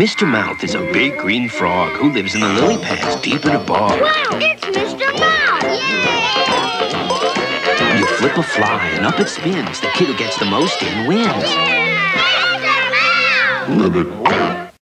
Mr. Mouth is a big green frog who lives in the lily pads deep in a bog. Wow, it's Mr. Mouth! Yay! You flip a fly and up it spins. The kid who gets the most in wins. Yeah, Mr. Mouth!